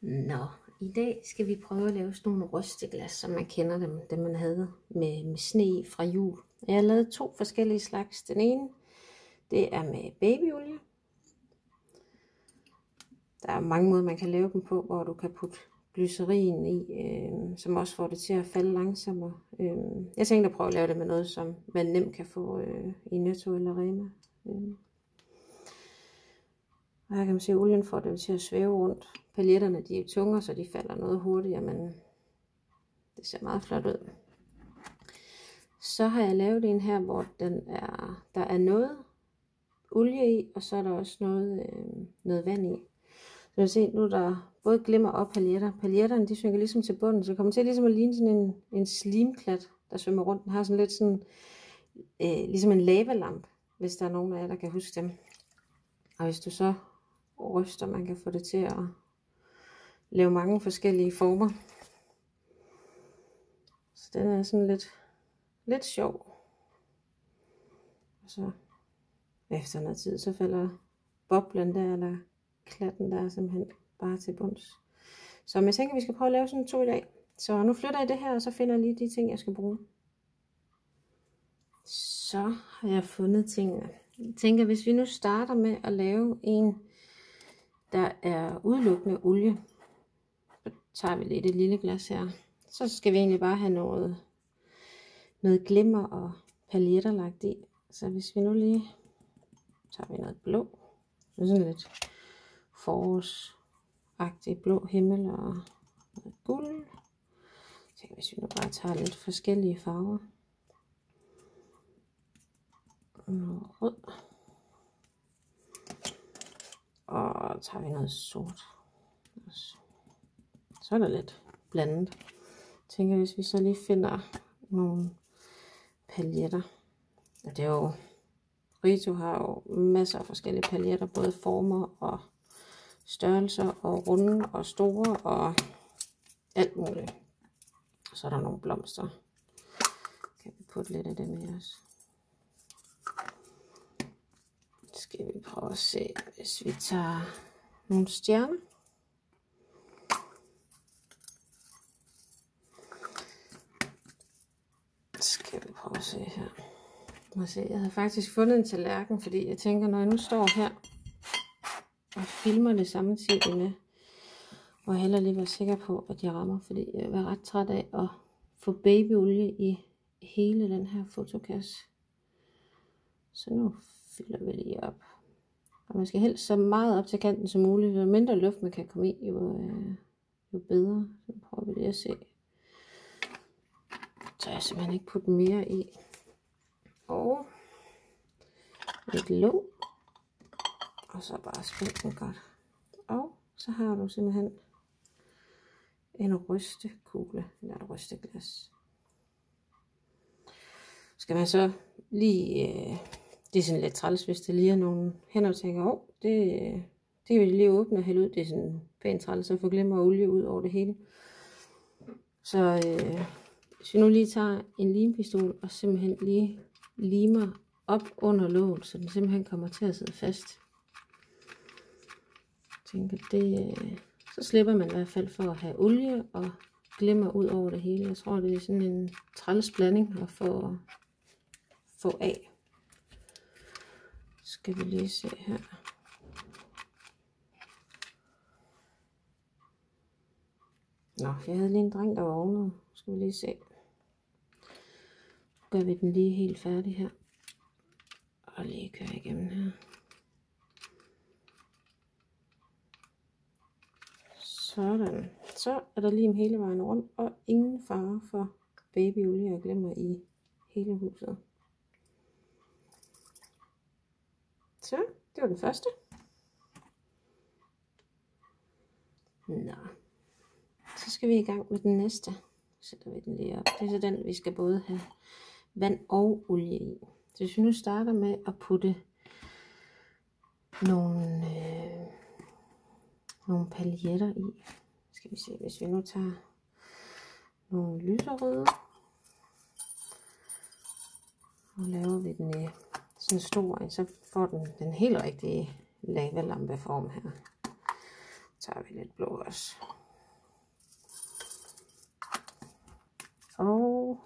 Nå, i dag skal vi prøve at lave sådan nogle rysteglas, som man kender dem, dem man havde med, med sne fra jul. Jeg har lavet to forskellige slags. Den ene, det er med babyolie. Der er mange måder, man kan lave dem på, hvor du kan putte glycerin i, øh, som også får det til at falde langsommere. Øh, jeg tænkte at prøve at lave det med noget, som man nemt kan få øh, i Netto eller Rema. Øh. Og her kan man se, at olien får det til at svæve rundt. Paljetterne de er tungere, så de falder noget hurtigere, men det ser meget flot ud. Så har jeg lavet en her, hvor den er, der er noget olie i, og så er der også noget, øh, noget vand i. Så kan se, nu er der både glimmer og paljetter. Paljetterne, de synker ligesom til bunden, så det kommer til ligesom at ligne sådan en, en slimklat, der svømmer rundt. Den har sådan lidt sådan, øh, ligesom en lavalamp, hvis der er nogen af jer, der kan huske dem. Og hvis du så ryster, man kan få det til at lave mange forskellige former. Så den er sådan lidt, lidt sjov. Og så efter noget tid, så falder boblen der, eller klatten der simpelthen bare til bunds. Så jeg tænker, at vi skal prøve at lave sådan to i dag. Så nu flytter jeg det her, og så finder jeg lige de ting, jeg skal bruge. Så har jeg fundet tingene. Jeg tænker, hvis vi nu starter med at lave en, der er udelukkende olie, så tager vi lidt et lille glas her. Så skal vi egentlig bare have noget, noget glimmer og paljetter lagt i. Så hvis vi nu lige tager vi noget blå, så sådan lidt forårsagtig blå himmel og noget guld. Så hvis vi nu bare tager lidt forskellige farver. Noget rød. Og tager vi noget sort. Så er der lidt blandet. Jeg tænker, hvis vi så lige finder nogle paljetter. Og det er jo, Rito har jo masser af forskellige paljetter, både former og størrelser, og runde og store, og alt muligt. Så er der nogle blomster. Kan vi putte lidt af dem i også. Skal vi prøve at se, hvis vi tager nogle stjerner. Skal vi prøve at se her. Må se, jeg havde faktisk fundet en tallerken, fordi jeg tænker, når jeg nu står her og filmer det samtidig med, må jeg heller lige være sikker på, at jeg rammer, fordi jeg var ret træt af at få babyolie i hele den her fotokasse. Så nu fylder vi lige op. Og man skal helst så meget op til kanten som muligt. Jo mindre luft man kan komme i, jo, øh, jo bedre. Så prøver vi lige at se. Så jeg simpelthen ikke putte mere i. Og et låg. Og så bare spænd den godt. Og så har du simpelthen en rystekugle, eller et rysteglas. Skal man så lige, øh, det er sådan lidt træls, hvis det lige er nogle hænder, og tænker, åh, oh, det, det vil lige åbne og hælde ud. Det er sådan pænt træls at få glemmer olie ud over det hele. Så øh, hvis vi nu lige tager en limpistol og simpelthen lige limer op under låget, så den simpelthen kommer til at sidde fast. Jeg tænker, det, øh, så slipper man i hvert fald for at have olie og glemmer ud over det hele. Jeg tror, det er sådan en træls blanding at få, få af. Skal vi lige se her. Nå, jeg havde lige en dreng, der var vågnet. Skal vi lige se. Gør vi den lige helt færdig her. Og lige køre igennem her. Sådan. Så er der lim hele vejen rundt, og ingen fare for babyolie og glemmer i hele huset. Så, det var den første. Nå. Så skal vi i gang med den næste. Så sætter vi den lige op. Det er så den, vi skal både have vand og olie i. Så hvis vi nu starter med at putte nogle, øh, nogle paljetter i. Skal vi se, hvis vi nu tager nogle lyserøde. Og laver vi den i sådan stor, så får den den helt rigtige lavalampeform her. tager vi lidt blå også. Og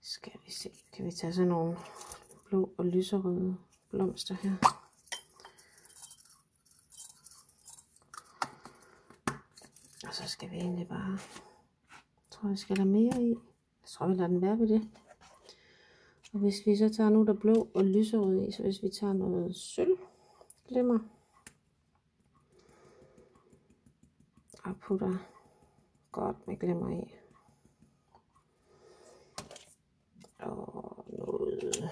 skal vi se, kan vi tage sådan nogle blå og lyserøde blomster her. Og så skal vi egentlig bare, jeg tror jeg skal der mere i. Jeg tror vi lader den være ved det. Og hvis vi så tager nu der blå og lyserød i, så hvis vi tager noget sølv, glimmer, og putter godt med glimmer i. Og noget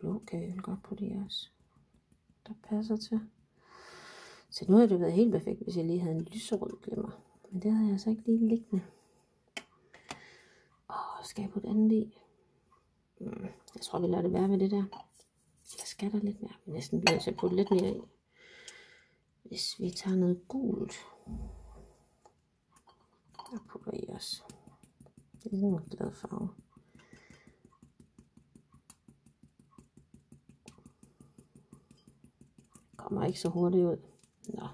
blå kan jeg godt putte i også, der passer til. Så nu havde det været helt perfekt, hvis jeg lige havde en lyserød glimmer. Men det havde jeg så ikke lige liggende. Åh, skal jeg putte andet i? Mm, jeg tror, vi lader det være med det der. Der skal der lidt mere. Jeg næsten bliver til at putte lidt mere i. Hvis vi tager noget gult. Og putter i os. Det er en glad farve. Kommer ikke så hurtigt ud. Nå,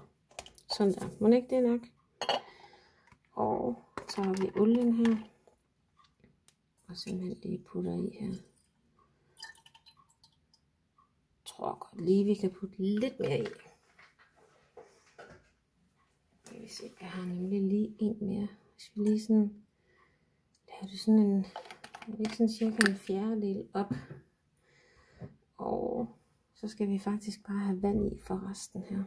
sådan der. Må ikke det er nok? Og så har vi olien her. Og simpelthen lige putter i her. Jeg tror godt lige, vi kan putte lidt mere i. Jeg vil se, jeg har nemlig lige en mere. Hvis vi lige sådan laver det sådan en, ikke sådan cirka en fjerdedel op. Og så skal vi faktisk bare have vand i for resten her.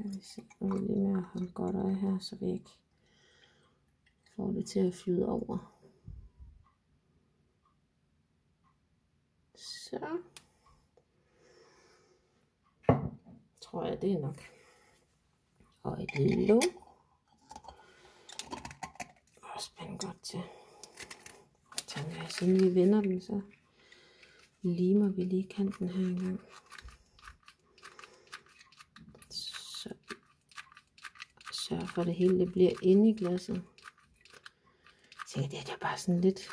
Kan vi se, nu er lige med at holde godt øje her, så vi ikke får det til at flyde over. Så tror jeg, det er nok. Og et låg. Og spænd godt til. Tænker jeg, siden vi vender den, så limer vi lige kanten her engang gang. Så sørge for, at det hele det bliver inde i glasset. Så det er da bare sådan lidt,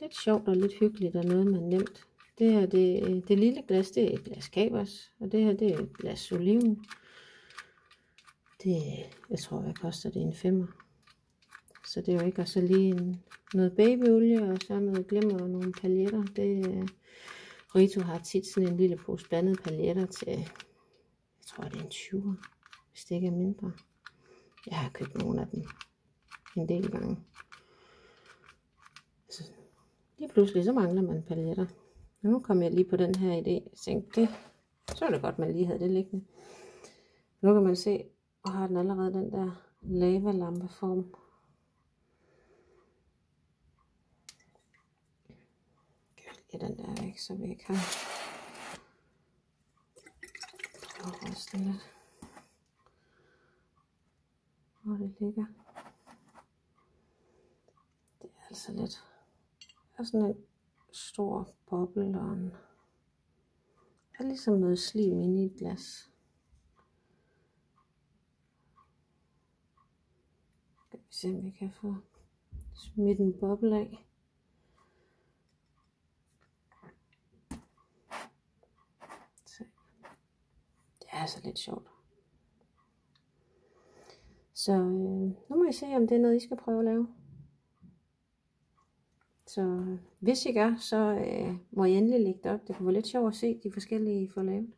lidt sjovt og lidt hyggeligt og noget, man nemt. Det her, det, øh, det lille glas, det er et glas kavers, og det her, det er et glas oliven. Det, jeg tror, hvad koster det? En femmer. Så det er jo ikke, og så lige en, noget babyolie, og så noget glimmer og nogle paljetter. Det, øh, Rito har tit sådan en lille pose blandede paljetter til, jeg tror, det er en 20, hvis det ikke er mindre. Jeg har købt nogle af dem en del gange. Så lige pludselig, så mangler man paljetter. Og nu kom jeg lige på den her idé. Jeg tænkte, det, så er det godt, man lige havde det liggende. Nu kan man se, og har den allerede den der lavalampeform. Kan den der væk, så vi ikke har Prøv at ryste lidt. Hvor det ligger. Det er altså lidt. Det er sådan en stor boble og en, der er ligesom noget slim inde i et glas. Skal vi se, om vi kan få smidt en boble af. Så. Det er altså lidt sjovt. Så øh, nu må I se, om det er noget, I skal prøve at lave. Så øh, hvis I gør, så øh, må I endelig lægge det op. Det kunne være lidt sjovt at se de forskellige, I får lavet.